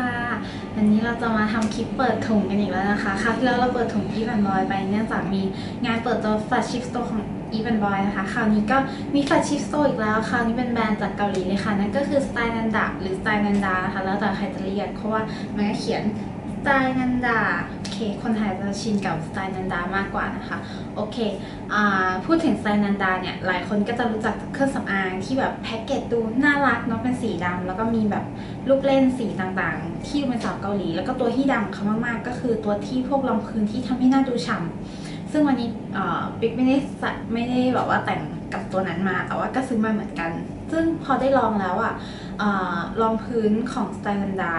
ค่ะ วันนี้เราจะมาทำคลิปเปิดถุงกันอีกแล้วนะคะคราวที่แล้วเราเปิดถุง EVEANDBOY ไปเนื่องจากมีงานเปิดตัว flagship store ของ EVEANDBOY นะคะคราวนี้ก็มี flagship store อีกแล้วคราวนี้เป็นแบรนด์จากเกาหลีเลยค่ะนั่นก็คือ STYLENANDA หรือ STYLENANDA นะคะแล้วแต่ใครจะเรียกเพราะว่ามันก็เขียน STYLENANDA โอเคคนไทยจะชินกับ STYLENANDA มากกว่านะคะโอเคพูดถึง STYLENANDA เนี่ยหลายคนก็จะรู้จักเครื่องสำอางที่แบบแพ็กเกจดูน่ารักเนาะเป็นสีดำแล้วก็มีแบบลูกเล่นสีต่างๆ ที่เป็นสาวเกาหลี แล้วก็ตัวที่ดังเขามากๆ ก็คือตัวที่พวกรองพื้นที่ทำให้หน้าดูฉ่ำซึ่งวันนี้ปิ๊กไม่ได้ไม่ได้แบบว่าแต่งกับตัวนั้นมา แต่ว่าก็ซื้อมาเหมือนกัน ซึ่งพอได้ลองแล้วอะเอ่อรองพื้นของสไตล์นันดา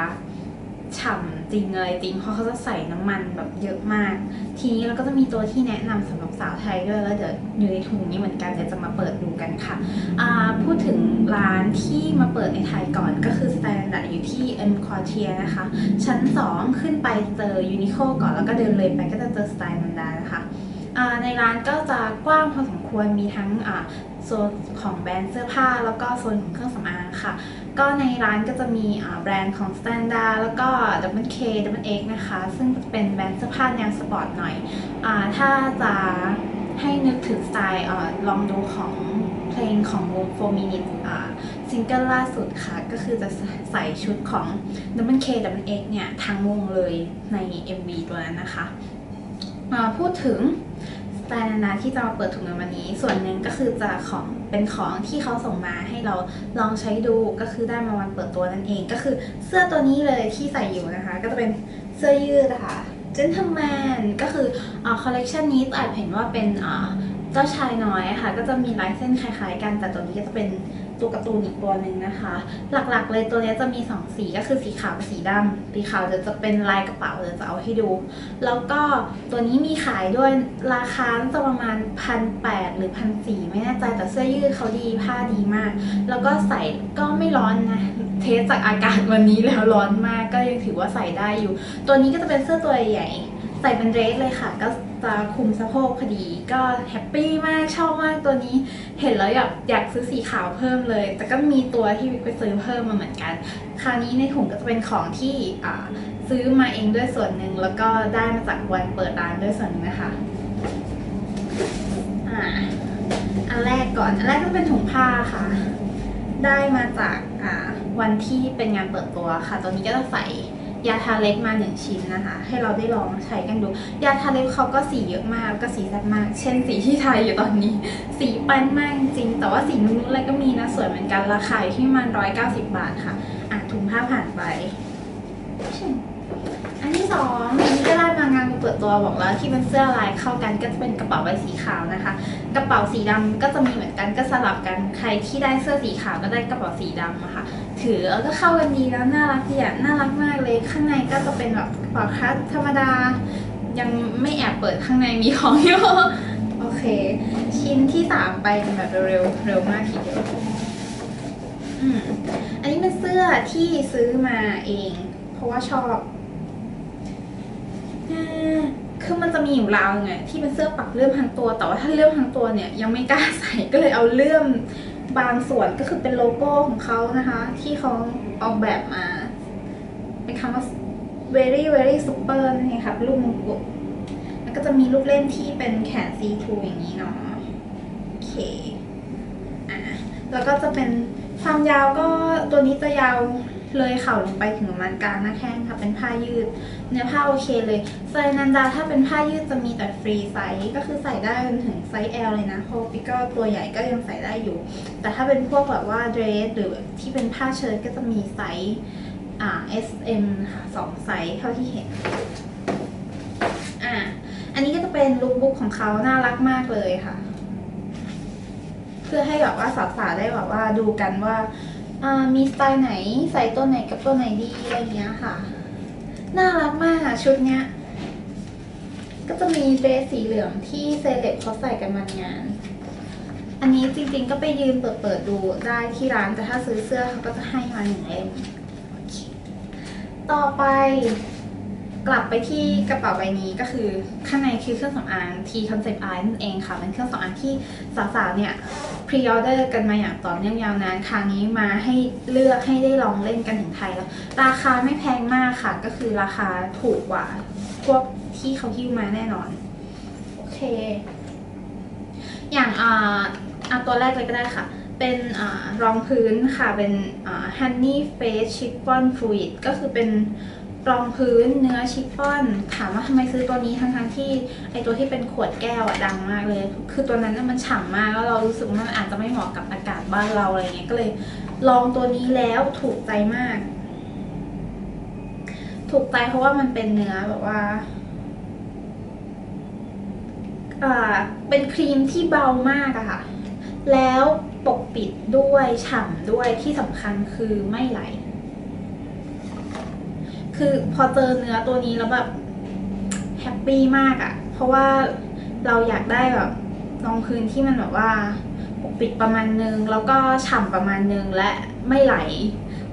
ฉ่ำจริงเลยจริงเพราะเขาจะใส่น้ำมันแบบเยอะมาก ทีนี้เราก็จะมีตัวที่แนะนำสำหรับสาวไทยด้วยแล้วเดี๋ยวอยู่ในถุงนี้เหมือนกันเดี๋ยวจะมาเปิดดูกันค่ะพูดถึงร้านที่มาเปิดในไทยก่อนก็คือ STYLENANDA อยู่ที่ EmQuartier นะคะ ชั้น 2 ขึ้นไปเจอ Uniqlo ก่อนแล้วก็เดินเลยไปก็จะเจอ STYLENANDA นะคะอ่าในร้านก็จะกว้างพอสมควรมีทั้งโซนของแบรนด์เสื้อผ้าแล้วก็โซนของเครื่องสำอางค่ะ ก็ในร้านก็จะมีแบรนด์ของ STYLENANDA แล้วก็ Double K Double X นะคะ ซึ่งเป็นแบรนด์เสื้อผ้าแนวสปอร์ตหน่อยอถ้าจะให้นึกถึงสไตล์ลองดูของเพลงของวง4 Minute ซิงเกิลล่าสุดค่ะ ก็คือจะใส่ชุดของ Double K Double X เนี่ยทั้งวงเลยใน MV ตัวนั้นนะคะ พูดถึง แฟนานาที่จะมาเปิดถุงในวันนี้ ส่วนหนึ่งก็คือจะของเป็นของที่เขาส่งมาให้เราลองใช้ดูก็คือได้มาวันเปิดตัวนั่นเอง ก็คือเสื้อตัวนี้เลยที่ใส่อยู่นะคะ ก็จะเป็นเสื้อยืดค่ะ Gentleman ก็คืออ่าคอลเลกชันนี้อาจเห็นว่าเป็นอ่าเจ้าชายน้อยค่ะ ก็จะมีลายเส้นคล้ายๆกันแต่ตัวนี้ก็จะเป็น ตัวการ์ตูนอีกตัวหนึ่งนะคะ หลักๆ เลยตัวนี้จะมี 2 สีก็คือสีขาวกับสีดำสีขาวเดี๋ยวจะเป็นลายกระเป๋าเดี๋ยวจะเอาให้ดู แล้วก็ตัวนี้มีขายด้วยราคาจะประมาณพันแปดหรือพันสี่ไม่แน่ใจแต่เสื้อยืดเขาดีผ้าดีมาก แล้วก็ใส่ก็ไม่ร้อนนะเทสจากอากาศวันนี้แล้วร้อนมากก็ยังถือว่าใส่ได้อยู่ ตัวนี้ก็จะเป็นเสื้อตัวใหญ่ ใส่เป็นเดรสเลยค่ะ ก็จะคุมสะโพกพอดี ก็แฮปปี้มากชอบมากตัวนี้ เห็นแล้วอยากอยากซื้อสีขาวเพิ่มเลย แต่ก็มีตัวที่วิกไปซื้อเพิ่มมาเหมือนกัน คราวนี้ในถุงก็จะเป็นของที่ซื้อมาเองด้วยส่วนหนึ่งแล้วก็ได้มาจากวันเปิดร้านด้วยส่วนหนึ่งนะคะอ่าอันแรกก่อน อันแรกก็เป็นถุงผ้าค่ะ ได้มาจากอ่าวันที่เป็นงานเปิดตัวค่ะ ตัวนี้ก็จะใส่ ยาทาเล็บมาหนึ่งชิ้นนะคะ ให้เราได้ลองใช้กันดู ยาทาเล็บเขาก็สีเยอะมากก็สีแซ่บมาก เช่นสีที่ไทยอยู่ตอนนี้ สีปันมากจริง แต่ว่าสีนุ่นๆอะไรก็มีนะสวยเหมือนกันราคาอยู่ที่ประมันร้อยเก้าสิบบาทค่ะ อะถุงผ้าผ่านไป อันที่สอง ตัวบอกแล้วที่เป็นเสื้อลายเข้ากันก็จะเป็นกระเป๋าใบสีขาวนะคะ กระเป๋าสีดำก็จะมีเหมือนกันก็สลับกันใครที่ได้เสื้อสีขาวก็ได้กระเป๋าสีดำอะค่ะถือแล้วก็เข้ากันดีแล้วน่ารักดีอะน่ารักมากเลยข้างในก็จะเป็นแบบกระเป๋าคัสธรรมดา ยังไม่แอบเปิดข้างในมีของอยู่โอเค ชิ้นที่สามไปกันแบบเร็วเร็วมากทีเดียวอืมอันนี้เป็นเสื้อที่ซื้อมาเอง เพราะว่าชอบ คือมันจะมีอยู่ราวไงที่เป็นเสื้อปักเลื่อมทั้งตัว แต่ว่าถ้าเลื่อมทั้งตัวเนี่ยยังไม่กล้าใส่ก็เลยเอาเลื่อมบางส่วนก็คือเป็นโลโก้ของเขานะคะ ที่เขาออกแบบมา เป็นคำว่า very very super นั่นเองค่ะลูกมงกุฎแล้วก็จะมีลูกเล่นที่เป็นแขน C2 อย่างนี้เนาะโอเคอะแล้วก็จะเป็นความยาวก็ตัวนี้จะยาว เลยเข่าลงไปถึงประมาณกลางหน้าแข้งค่ะ เป็นผ้ายืด เนื้อผ้าโอเคเลย STYLENANDA ถ้าเป็นผ้ายืดจะมีแต่ free size ก็คือใส่ได้จนถึงไซส์ L เลยนะเพราะปิ๊กก็ตัวใหญ่ก็ยังใส่ได้อยู่ แต่ถ้าเป็นพวกแบบว่าเดรสหรือที่เป็นผ้าเชิ้ตก็จะมีไซส์อ่า S M ค่ะสองไซส์เท่าที่เห็นอ่าอันนี้ก็จะเป็น lookbook ของเขาน่ารักมากเลยค่ะ เพื่อให้แบบว่าสาวๆได้แบบว่าดูกันว่า อ่ามีสไตล์ไหนใส่ตัวไหนกับตัวไหนดีอะไรเงี้ยค่ะ น่ารักมากอะชุดเนี้ย ก็จะมีเดรสสีเหลืองที่เซเลบเขาใส่กันมางาน อันนี้จริงๆก็ไปยืนเปิดเปิดๆดูได้ที่ร้านแต่ถ้าซื้อเสื้อเขาก็จะให้มาหนึ่งเล่มโอเคต่อไป กลับไปที่กระเป๋าใบนี้ก็คือข้างในคือเครื่องสำอาง T Concept Eye นั่นเองค่ะเป็นเครื่องสำอางที่สาวๆเนี่ยพรีออเดอร์กันมาอย่างต่อเนื่องยาวนานครั้งนี้มาให้เลือกให้ได้ลองเล่นกันถึงไทยแล้ว ราคาไม่แพงมากค่ะ ก็คือราคาถูกกว่าพวกที่เขาฮิ้วมาแน่นอน โอเค อย่างอ่าอะตัวแรกเลยก็ได้ค่ะเป็นอรองพื้นค่ะ เป็น Honey Face Chiffon Fluid ก็คือเป็น รองพื้นเนื้อชิฟฟ่อน ถามว่าทำไมซื้อตัวนี้ทั้งๆที่ไอตัวที่เป็นขวดแก้วอะดังมากเลย คือตัวนั้นน่ะมันฉ่ำมากแล้วเรารู้สึกว่ามันอาจจะไม่เหมาะกับอากาศบ้านเราอะไรเงี้ยก็เลยลองตัวนี้แล้วถูกใจมาก ถูกใจเพราะว่ามันเป็นเนื้อแบบว่าอ่าเป็นครีมที่เบามากอะค่ะ แล้วปกปิดด้วยฉ่ำด้วยที่สำคัญคือไม่ไหล คือพอเจอเนื้อตัวนี้แล้วแบบแฮปปี้มากอะเพราะว่าเราอยากได้แบบรองพื้นที่มันแบบว่าปกปิดประมาณนึง แล้วก็ฉ่ำประมาณนึงและไม่ไหล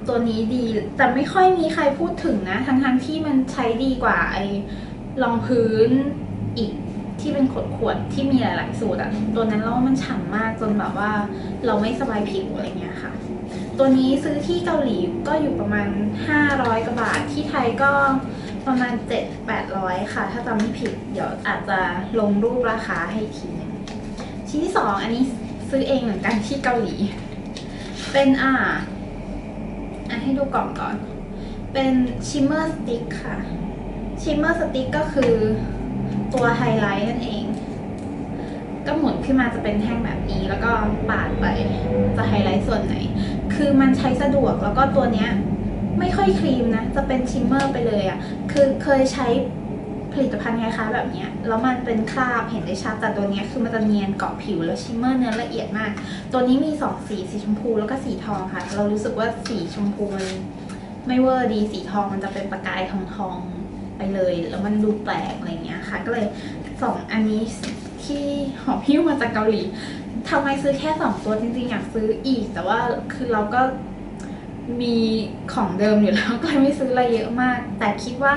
ตัวนี้ดี แต่ไม่ค่อยมีใครพูดถึงนะ ทั้งๆที่มันใช้ดีกว่าไอ้รองพื้นอีกที่เป็นขวดๆที่มีหลาย ๆ สูตรอะตัวนั้นเราว่ามันฉ่ำมากจนแบบว่าเราไม่สบายผิวอะไรเงี้ยค่ะ ตัวนี้ซื้อที่เกาหลีก็อยู่ประมาณ 500กว่าบาท ที่ไทยก็ประมาณ 7-800 ค่ะ ถ้าจำไม่ผิด เดี๋ยวอาจจะลงรูปราคาให้ทีนึงชิ้นที่สองอันนี้ซื้อเองเหมือนกันที่เกาหลี เป็นอ่าอะให้ดูกล่องก่อน เป็น shimmer stick ค่ะ shimmer stick ก็คือตัวไฮไลท์นั่นเอง ก็หมุนขึ้นมาจะเป็นแท่งแบบนี้ แล้วก็ปาดไปจะไฮไลท์ส่วนไหน คือมันใช้สะดวกแล้วก็ตัวเนี้ยไม่ค่อยครีมนะ จะเป็น shimmer ไปเลยอะค่ะ คือเคยใช้ผลิตภัณฑ์คล้ายๆแบบเนี้ย แล้วมันเป็นคราบเห็นได้ชัด แต่ตัวเนี้ยคือมันจะเนียนเกาะผิวแล้ว shimmer เนื้อละเอียดมาก ตัวนี้มีสองสี สีชมพูแล้วก็สีทองค่ะ เรารู้สึกว่าสีชมพูมันไม่เวอร์ดี สีทองมันจะเป็นประกายทองทองๆไปเลย แล้วมันดูแปลกอะไรเงี้ยค่ะ ก็เลยสองอันนี้ที่หอบพิ้วมาจากเกาหลี ทำไมซื้อแค่สองตัวจริงๆ อยากซื้ออีก แต่ว่าคือเราก็มีของเดิมอยู่แล้วก็ไม่ซื้ออะไรเยอะมาก แต่คิดว่า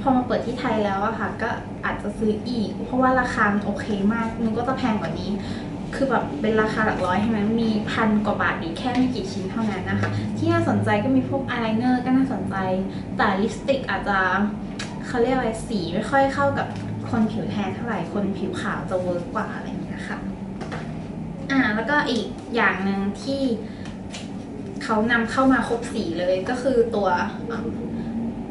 พอมาเปิดที่ไทยแล้วอะค่ะ ก็อาจจะซื้ออีก เพราะว่าราคาโอเคมากนึกก็จะแพงกว่านี้ คือแบบเป็นราคาหลักร้อยใช่ไหมมีพันกว่าบาทอยู่แค่ไม่กี่ชิ้นเท่านั้นนะคะ ที่น่าสนใจก็มีพวกอายไลเนอร์ก็น่าสนใจ แต่ลิปสติกอาจจะเขาเรียกอะไรสีไม่ค่อยเข้ากับคนผิวแทนเท่าไหร่คนผิวขาวจะเวิร์กกว่าอะไรอย่างเงี้ยค่ะ อ่า แล้วก็อีกอย่างหนึ่งที่เขานำเข้ามาครบสีเลยก็คือตัว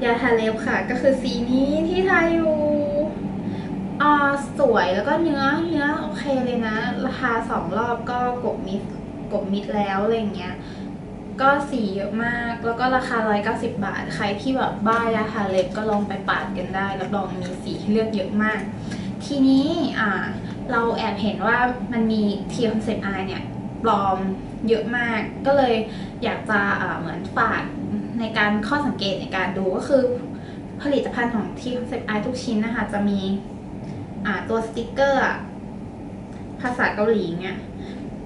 ยาทาเล็บค่ะ ก็คือสีนี้ที่ทาอยู่อ่าสวยแล้วก็เนื้อเนื้อโอเคเลยนะ ราคาสองรอบก็กบมิดกบมิดแล้วอะไรเงี้ยก็สีเยอะมากแล้วก็ราคา 190 บาท ใครที่แบบบ้ายาทาเล็บก็ลองไปปาดกันได้รับรองมีสีให้เลือกเยอะมาก ทีนี้อ่า เราแอบเห็นว่ามันมีเทียมเซปไอเนี่ยปลอมเยอะมาก ก็เลยอยากจะเหมือนฝากในการข้อสังเกตในการดูก็คือ ผลิตภัณฑ์ของ3 Concept Eyes ทุกชิ้นนะคะ จะมีตัวสติกเกอร์ภาษาเกาหลีเนี่ย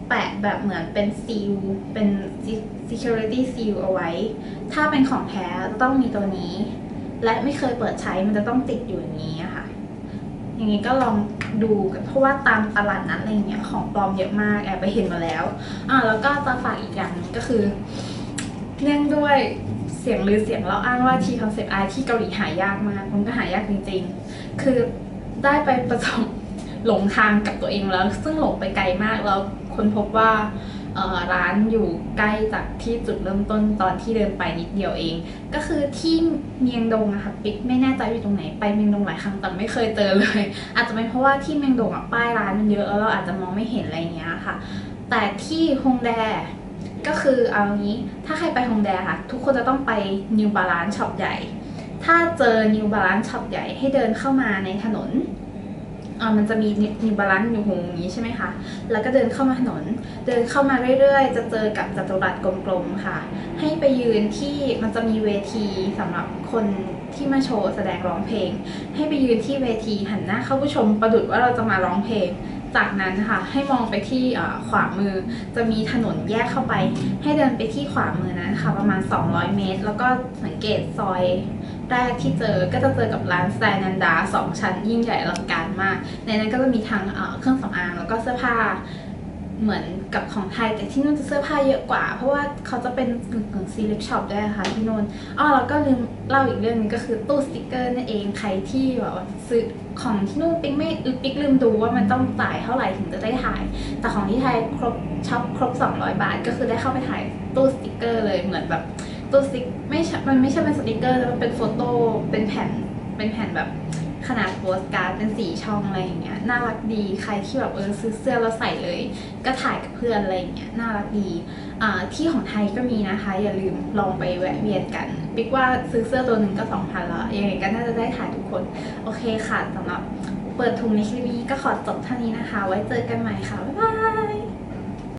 แปะแบบเหมือนเป็น seal เป็น security seal เอาไว้ ถ้าเป็นของแท้จะต้องมีตัวนี้ และไม่เคยเปิดใช้มันจะต้องติดอยู่อย่างนี้ค่ะ อย่างนี้ก็ลอง ดูกันเพราะว่าตามตลาดนัดอะไรเงี้ยของปลอมเยอะมากแอบไปเห็นมาแล้วอ่าแล้วก็จะฝากอีกอย่างนึงก็คือเนื่องด้วยเสียงลือเสียงเล่าอ้างว่า 3 Concept Eyes ที่เกาหลีหายากมากมันก็หายากจริงๆ คือได้ไปประสบหลงทางกับตัวเองแล้ว ซึ่งหลงไปไกลมากแล้วค้นพบว่า ร้านอยู่ใกล้จากที่จุดเริ่มต้นตอนที่เดินไปนิดเดียวเอง ก็คือที่เมียงดงอะค่ะปิ๊กไม่แน่ใจอยู่ตรงไหนไปเมียงดงหลายครั้งแต่ไม่เคยเจอเลย อาจจะเป็นเพราะว่าที่เมียงดงอะป้ายร้านมันเยอะแล้วเราอาจจะมองไม่เห็นอะไรเงี้ยค่ะ แต่ที่ฮงแดก็คือเอางี้ถ้าใครไปฮงแดค่ะ ทุกคนจะต้องไป New Balance ช็อปใหญ่ ถ้าเจอ New Balance ช็อปใหญ่ให้เดินเข้ามาในถนน มันจะมี New Balance อยู่หงอย่างนี้ใช่ไหมคะ แล้วก็เดินเข้ามาถนน เดินเข้ามาเรื่อยๆ จะเจอกับจัตุรัสกลมๆค่ะ ให้ไปยืนที่มันจะมีเวทีสำหรับคนที่มาโชว์แสดงร้องเพลง ให้ไปยืนที่เวทีหันหน้าเข้าผู้ชมประดุจว่าเราจะมาร้องเพลง จากนั้นนะคะให้มองไปที่ขวามือ จะมีถนนแยกเข้าไป ให้เดินไปที่ขวามือนั้นค่ะ ประมาณ 200 เมตร แล้วก็สังเกตซอยแรกที่เจอก็จะเจอกับร้าน STYLENANDA สองชั้นยิ่งใหญ่อลังการมาก ในนั้นก็จะมีทั้งเครื่องสำอางแล้วก็เสื้อผ้าเหมือน กับของไทย แต่ที่นู่นจะเสื้อผ้าเยอะกว่า เพราะว่าเขาจะเป็นกึ่งกึ่ง select shop ด้วยค่ะที่นู่นอ๋อแล้วก็ลืมเล่าอีกเรื่องหนึ่งก็คือตู้สติกเกอร์นั่นเองใครที่แบบซื้อของที่นู่นปิ๊กไม่ปิ๊กลืมดูว่ามันต้องจ่ายเท่าไหร่ถึงจะได้ถ่าย แต่ของที่ไทยครบ shop ครบ 200 บาท ก็คือได้เข้าไปถ่ายตู้สติกเกอร์เลยเหมือนแบบตู้สติกไม่ใช่มันไม่ใช่เป็นสติกเกอร์แต่มันเป็น photo เป็นแผ่นเป็นแผ่นแบบ ขนาดโปสการ์ดเป็นสี่ช่องอะไรอย่างเงี้ยน่ารักดีใครที่แบบเออซื้อเสื้อแล้วใส่เลย ก็ถ่ายกับเพื่อนอะไรอย่างเงี้ยน่ารักดีอ่าที่ของไทยก็มีนะคะ อย่าลืมลองไปแวะเวียนกันปิ๊กว่าซื้อเสื้อตัวหนึ่งก็2,000แล้วยังไงก็น่าจะได้ถ่ายทุกคน โอเคค่ะสำหรับเปิดถุงในคลิปนี้ก็ขอจบเท่านี้นะคะ ไว้เจอกันใหม่ค่ะบ๊ายบาย